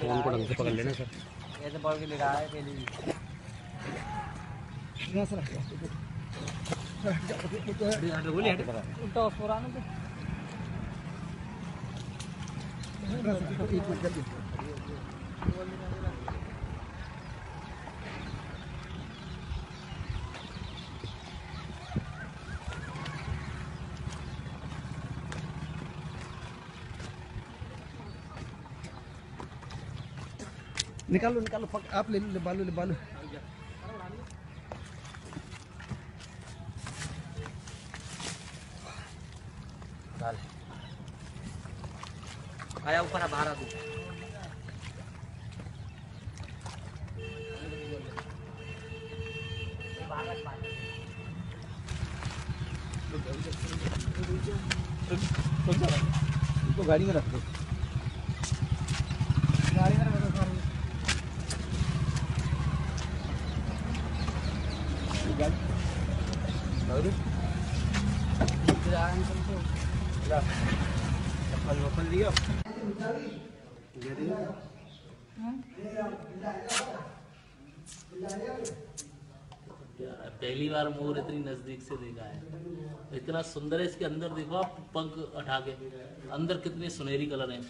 Phone को ढंग से पकड़ लेना सर। ऐसे के ले रहा है। पहले भी उल्टा निकालो निकालो पक, आप ले लो बालू ले बालू आया ऊपर बाहर आ तू गाड़ी में रख दो गाड़ी में रख दो सारी। ये गाड़ी और चप्पल वप्पल दियो पहली बार मोर इतनी नज़दीक से देखा है। इतना सुंदर है, इसके अंदर देखो आप पंख उठा के। अंदर कितने सुनहरी कलर हैं।